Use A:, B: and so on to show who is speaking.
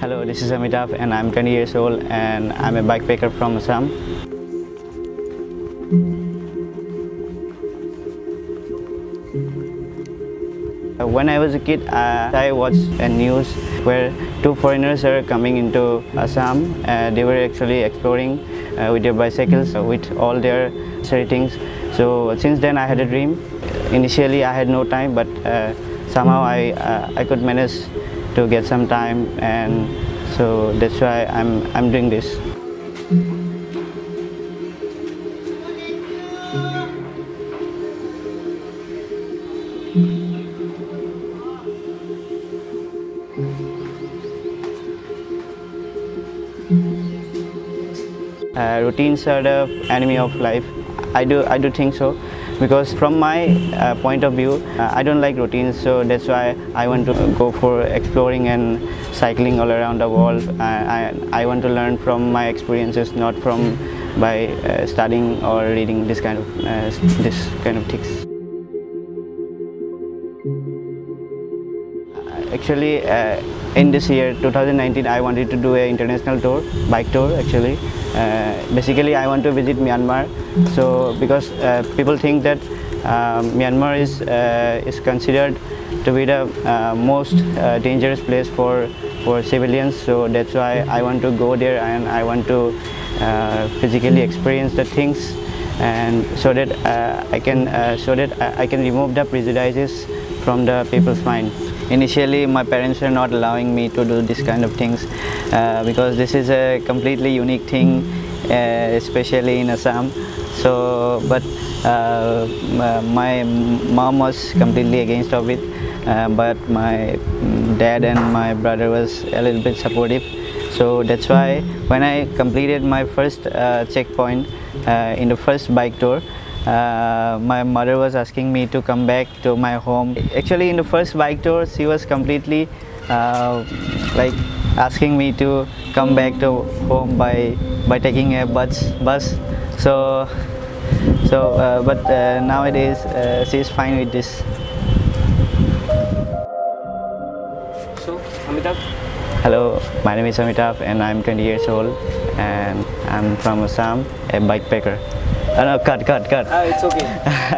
A: Hello, this is Amitabh and I'm 20 years old and I'm a bike bikepacker from Assam. When I was a kid, uh, I watched a news where two foreigners are coming into Assam. Uh, they were actually exploring uh, with their bicycles, uh, with all their settings. So since then I had a dream. Initially I had no time, but uh, somehow I, uh, I could manage to get some time and so that's why I'm, I'm doing this. Uh, routines are the enemy of life. I do I do think so because from my uh, point of view uh, I don't like routines so that's why I want to go for exploring and cycling all around the world. I, I, I want to learn from my experiences not from by uh, studying or reading this kind of uh, this kind of things. Actually, uh, in this year 2019, I wanted to do an international tour, bike tour. Actually, uh, basically, I want to visit Myanmar. So, because uh, people think that um, Myanmar is uh, is considered to be the uh, most uh, dangerous place for for civilians. So that's why I want to go there and I want to physically experience the things and so that I can so that I can remove the prejudices from the people's mind. Initially, my parents were not allowing me to do this kind of things uh, because this is a completely unique thing, uh, especially in Assam. So, but uh, my mom was completely against of it, uh, but my dad and my brother was a little bit supportive. So that's why when I completed my first uh, checkpoint uh, in the first bike tour, uh, my mother was asking me to come back to my home. Actually, in the first bike tour, she was completely uh, like asking me to come back to home by by taking a bus. Bus. So, so uh, but uh, nowadays uh, she is fine with this.
B: So, Amitabh.
A: Hello, my name is Amitabh and I'm 20 years old and I'm from Assam, a bike packer. Uh, no, cut, cut, cut.
B: Ah, it's okay.